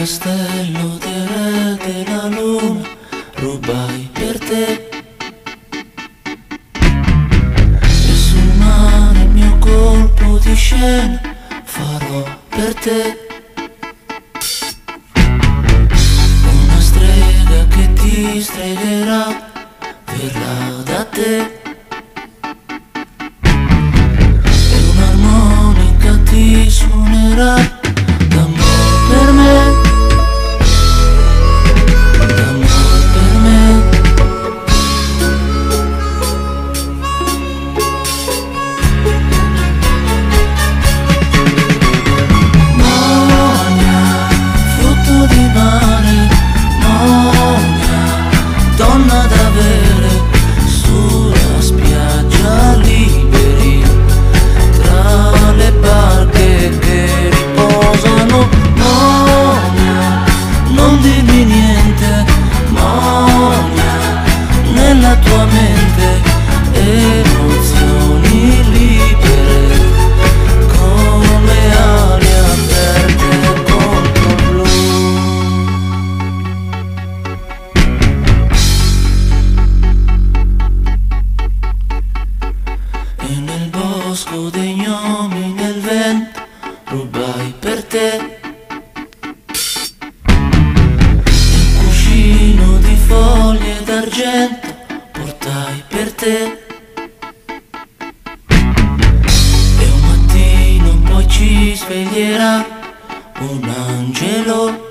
castello del re della luna rubai per te. E sul mare il mio colpo di scena farò per te. Una strega che ti stregherà verrà da te d'argento portai per te. E un mattino poi ci sveglierà un angelo